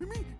me,